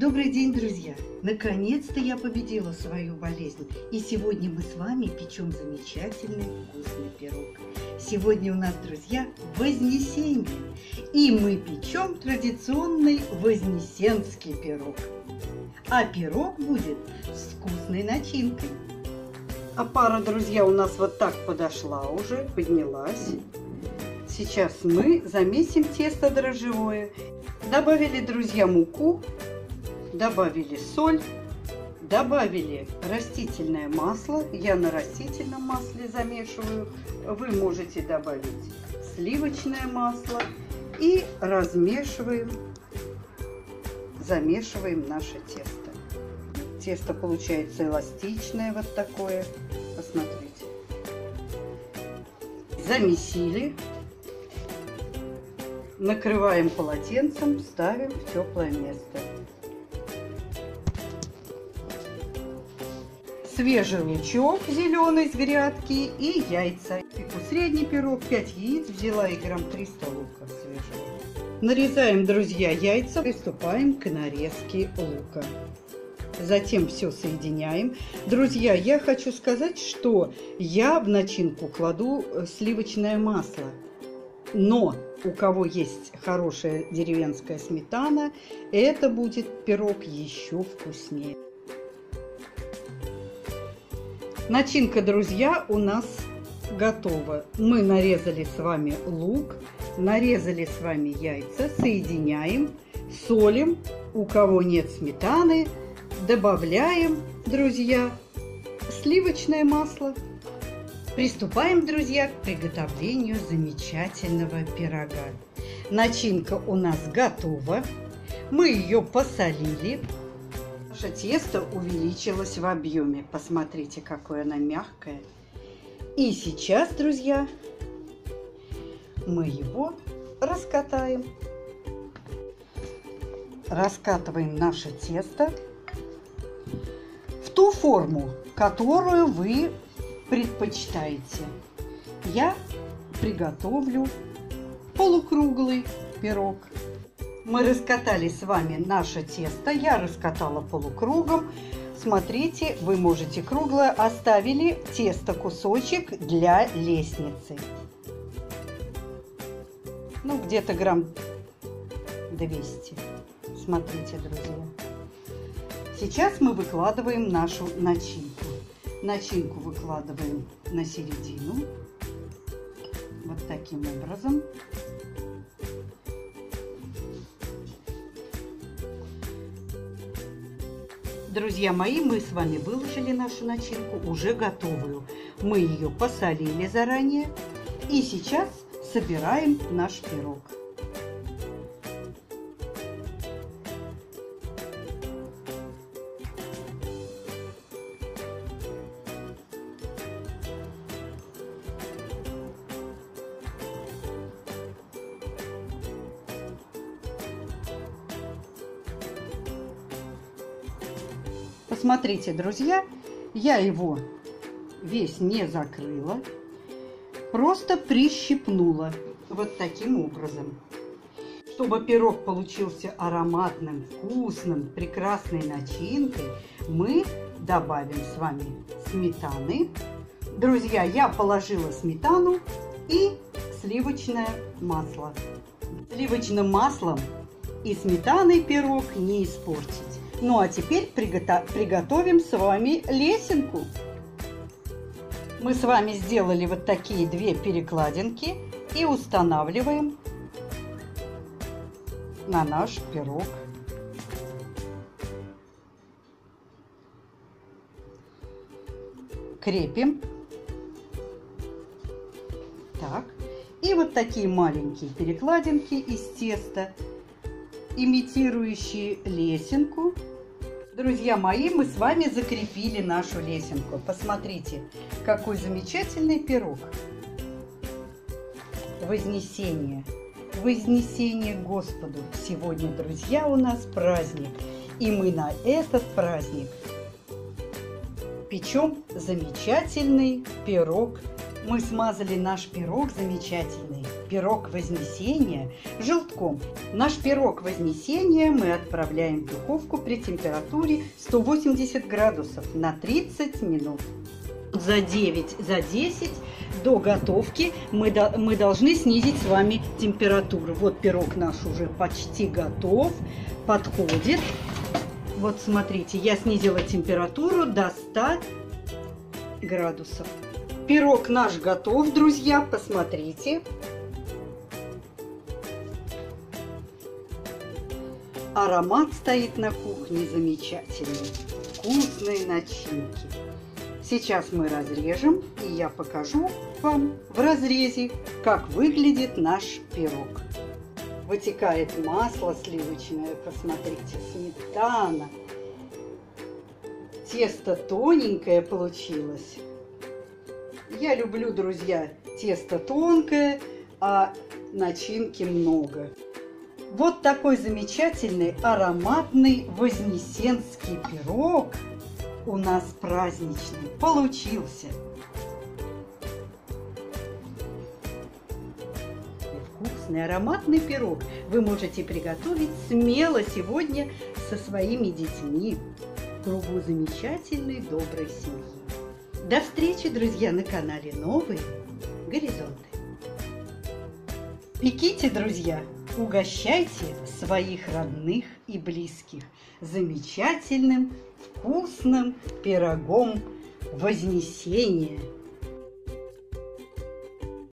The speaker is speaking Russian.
Добрый день, друзья! Наконец-то я победила свою болезнь. И сегодня мы с вами печем замечательный вкусный пирог. Сегодня у нас, друзья, Вознесенье. И мы печем традиционный вознесенский пирог. А пирог будет с вкусной начинкой. А пара, друзья, у нас вот так подошла уже, поднялась. Сейчас мы замесим тесто дрожжевое. Добавили, друзья, муку, добавили соль, добавили растительное масло. Я на растительном масле замешиваю. Вы можете добавить сливочное масло. И размешиваем, замешиваем наше тесто. Тесто получается эластичное вот такое. Посмотрите. Замесили. Накрываем полотенцем, ставим в теплое место. Свежий лучок зеленый с грядки и яйца. Пеку средний пирог, 5 яиц, взяла и грамм 300 лука свежего. Нарезаем, друзья, яйца, приступаем к нарезке лука. Затем все соединяем. Друзья, я хочу сказать, что я в начинку кладу э, сливочное масло. Но у кого есть хорошая деревенская сметана, это будет пирог еще вкуснее. Начинка, друзья, у нас готова. Мы нарезали с вами лук, нарезали с вами яйца, соединяем, солим. У кого нет сметаны, добавляем, друзья, сливочное масло. Приступаем, друзья, к приготовлению замечательного пирога. Начинка у нас готова. Мы ее посолили, Наше тесто увеличилось в объеме. Посмотрите, какое оно мягкое. И сейчас, друзья, мы его раскатаем. Раскатываем наше тесто в ту форму, которую вы предпочитаете. Я приготовлю полукруглый пирог. Мы раскатали с вами наше тесто. Я раскатала полукругом. Смотрите, вы можете круглое. Оставили тесто кусочек для лестницы. Ну, где-то грамм 200. Смотрите, друзья. Сейчас мы выкладываем нашу начинку. Начинку выкладываем на середину. Вот таким образом. Друзья мои, мы с вами выложили нашу начинку уже готовую. Мы ее посолили заранее. И сейчас собираем наш пирог. Посмотрите, друзья, я его весь не закрыла, просто прищипнула вот таким образом. Чтобы пирог получился ароматным, вкусным, прекрасной начинкой, мы добавим с вами сметаны. Друзья, я положила сметану и сливочное масло. Сливочным маслом и сметаной пирог не испортить. Ну а теперь приготовим с вами лесенку. Мы с вами сделали вот такие две перекладинки и устанавливаем на наш пирог. Крепим. Так. И вот такие маленькие перекладинки из теста, имитирующие лесенку, Друзья мои, мы с вами закрепили нашу лесенку. Посмотрите, какой замечательный пирог. Вознесение. Вознесение Господу. Сегодня, друзья, у нас праздник. И мы на этот праздник печем замечательный пирог мы смазали наш пирог замечательный, пирог Вознесения, желтком. Наш пирог Вознесения мы отправляем в духовку при температуре 180 градусов на 30 минут. За 9, за 10 до готовки мы, до, мы должны снизить с вами температуру. Вот пирог наш уже почти готов, подходит. Вот смотрите, я снизила температуру до 100 градусов. Пирог наш готов, друзья, посмотрите. Аромат стоит на кухне замечательный. Вкусные начинки. Сейчас мы разрежем, и я покажу вам в разрезе, как выглядит наш пирог. Вытекает масло сливочное, посмотрите, сметана. Тесто тоненькое получилось. Я люблю, друзья, тесто тонкое, а начинки много. Вот такой замечательный ароматный вознесенский пирог у нас праздничный получился. Вкусный ароматный пирог вы можете приготовить смело сегодня со своими детьми в кругу замечательной доброй семьи. До встречи, друзья, на канале Новые Горизонты. Пеките, друзья, угощайте своих родных и близких замечательным вкусным пирогом Вознесения –